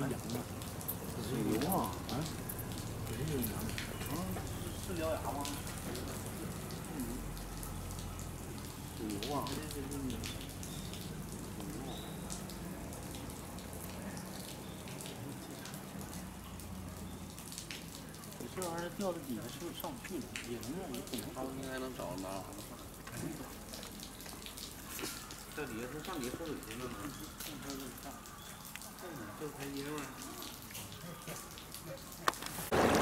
羊啊，是牛啊，啊，这是羊，啊，是獠牙吗？是牛啊，这是牛。你这玩意儿掉到底下是不是上不去了？也能让你不能他们应该能找着拿完了。这底下是上底下喝水去了呢。这才爷们儿。